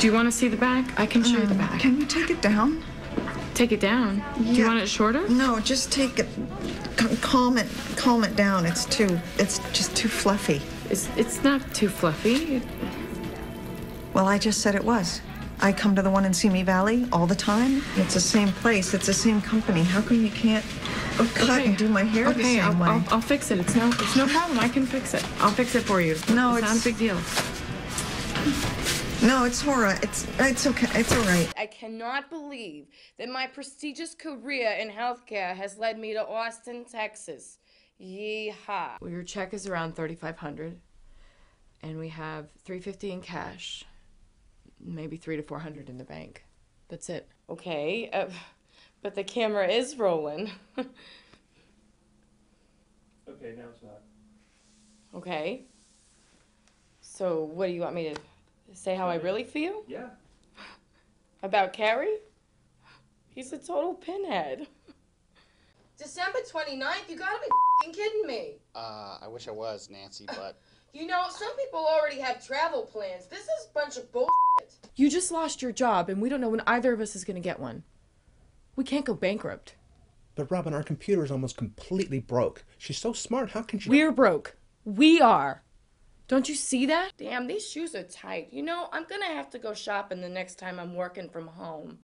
Do you want to see the back? I can show you the um, back. Can you take it down? Take it down. Do you want it shorter? No, just take it. Calm it. Calm it down. It's too. It's just too fluffy. It's, it's not too fluffy. Well, I just said it was. I come to the one in Simi Valley all the time. It's the same place. It's the same company. How come you can't cut Okay. and do my hair okay, the same I'll, way? I'll, I'll fix it. It's no, it's no problem. I can fix it. I'll fix it for you. No, it's, not a big deal. No, it's Hora. It's it's okay. It's all right. I cannot believe that my prestigious career in healthcare has led me to Austin, Texas. Yeehaw. Well, your check is around thirty-five hundred, and we have three fifty in cash, maybe three to four hundred in the bank. That's it. Okay, uh, but the camera is rolling. Okay, now it's not. okay. So, what do you want me to say how I really feel? Yeah. About Carrie? He's a total pinhead. December 29th? You gotta be fing kidding me. Uh, I wish I was, Nancy, but You know, some people already have travel plans. This is a bunch of bullshit. You just lost your job, and we don't know when either of us is going to get one. We can't go bankrupt. But Robin, our computer is almost completely broke. She's so smart. How can she? We're broke. We are. Don't you see that? Damn, these shoes are tight. You know, I'm gonna have to go shopping the next time I'm working from home.